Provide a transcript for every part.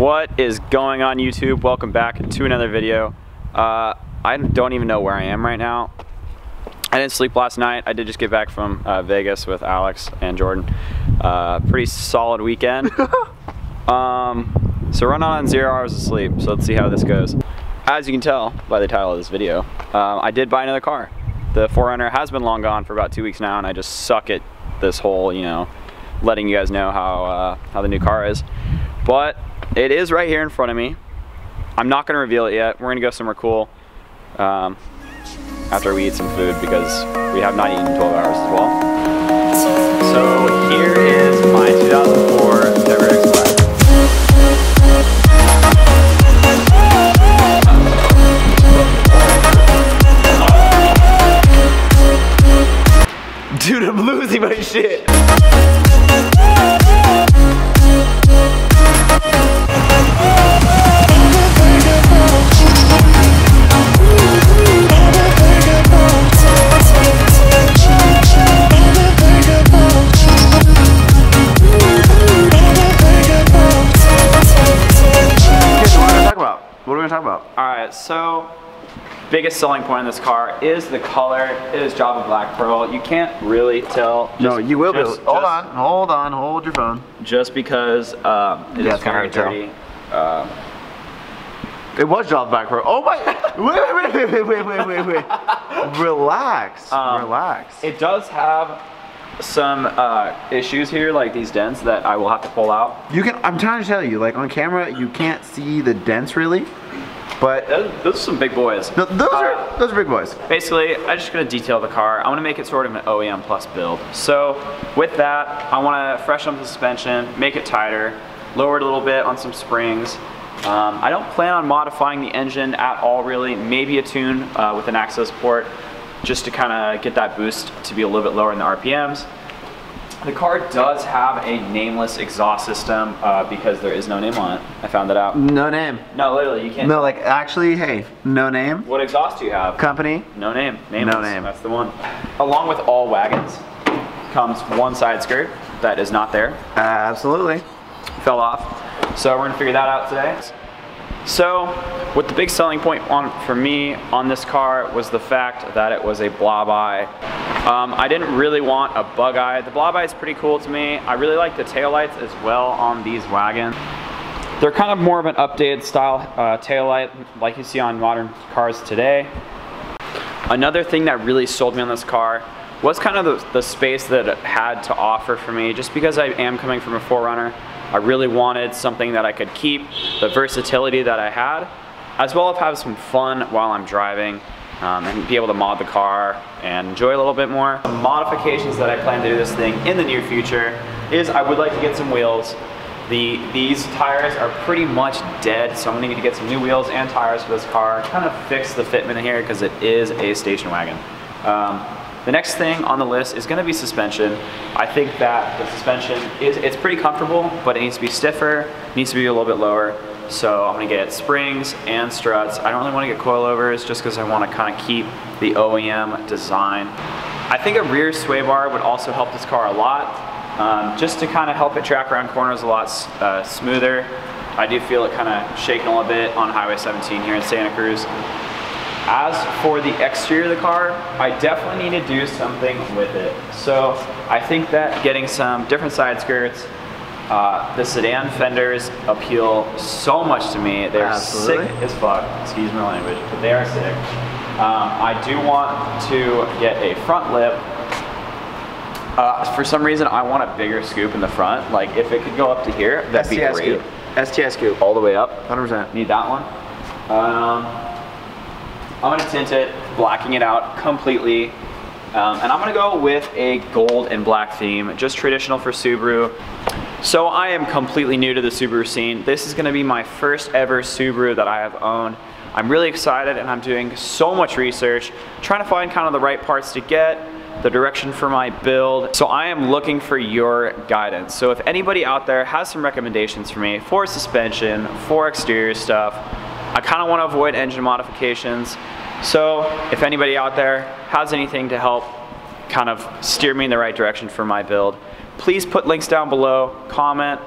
What is going on YouTube? Welcome back to another video. Uh, I don't even know where I am right now. I didn't sleep last night. I did just get back from uh, Vegas with Alex and Jordan. Uh, pretty solid weekend. um, so run on zero hours of sleep. So let's see how this goes. As you can tell by the title of this video, uh, I did buy another car. The 4Runner has been long gone for about two weeks now and I just suck at this whole, you know, letting you guys know how, uh, how the new car is. But it is right here in front of me. I'm not gonna reveal it yet. We're gonna go somewhere cool um, after we eat some food because we have not eaten 12 hours as well. So here is my 2004 Chevrolet Express. Talk about? All right, so biggest selling point in this car is the color. It is Java Black Pearl. You can't really tell. no, you will be. Hold just- on, hold on, hold your phone. Just because um, it Yeah, is it's kinda very hard to tell. dirty. Um, It was Java Black Pearl. Oh my! Wait, wait, wait, wait, wait, wait, wait, wait. Relax, Um, relax. it does have some uh, issues here, like these dents that I will have to pull out. You can. I'm trying to tell you, like on camera, you can't see the dents really, but Those, those are some big boys. th- those are those are big boys. Basically, I'm just gonna detail the car. I wanna make it sort of an OEM plus build. So with that, I wanna freshen up the suspension, make it tighter, lower it a little bit on some springs. Um, I don't plan on modifying the engine at all really, maybe a tune uh, with an access port, just to kind of get that boost to be a little bit lower in the RPMs. The car does have a nameless exhaust system uh, because there is no name on it. I found that out. No name. No, literally, you can't. No, like actually, hey, no name. What exhaust do you have? Company. No name. Nameless. No name. That's the one. Along with all wagons comes one side skirt that is not there. Absolutely. Fell off. So we're gonna figure that out today. So, what the big selling point on for me on this car was the fact that it was a blob eye. Um, I didn't really want a bug eye. The blob eye is pretty cool to me. I really like the taillights as well on these wagons. They're kind of more of an updated style uh, taillight like you see on modern cars today. Another thing that really sold me on this car was kind of the, the space that it had to offer for me. Just because I am coming from a 4Runner, I really wanted something that I could keep the versatility that I had, as well as have some fun while I'm driving um, and be able to mod the car and enjoy a little bit more. The modifications that I plan to do this thing in the near future is I would like to get some wheels. The, these tires are pretty much dead, so I'm gonna need to get some new wheels and tires for this car, kind of fix the fitment here because it is a station wagon. Um, the next thing on the list is gonna be suspension. I think that the suspension, is it's pretty comfortable, but it needs to be stiffer, needs to be a little bit lower. So I'm gonna get springs and struts. I don't really wanna get coilovers just because I wanna kind of keep the OEM design. I think a rear sway bar would also help this car a lot. Um, just to kind of help it track around corners a lot uh, smoother. I do feel it kind of shaking a little bit on Highway 17 here in Santa Cruz. As for the exterior of the car, I definitely need to do something with it. So I think that getting some different side skirts, uh, the sedan fenders appeal so much to me. They're Absolutely. sick as fuck, excuse my language, but they are sick. Um, I do want to get a front lip uh, for some reason, I want a bigger scoop in the front. Like, if it could go up to here, that'd be STS great. scoop. STS scoop. All the way up. 100%. Need that one. Um, I'm gonna tint it, blacking it out completely. Um, and I'm gonna go with a gold and black theme, just traditional for Subaru. So I am completely new to the Subaru scene. This is gonna be my first ever Subaru that I have owned. I'm really excited and I'm doing so much research, trying to find kind of the right parts to get, the direction for my build. So I am looking for your guidance. So if anybody out there has some recommendations for me for suspension, for exterior stuff, I kind of want to avoid engine modifications. So if anybody out there has anything to help kind of steer me in the right direction for my build, please put links down below, comment,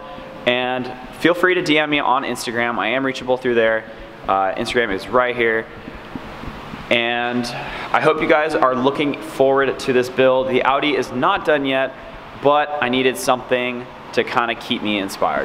And feel free to DM me on Instagram. I am reachable through there. Uh, Instagram is right here. And I hope you guys are looking forward to this build. The Audi is not done yet, but I needed something to kind of keep me inspired.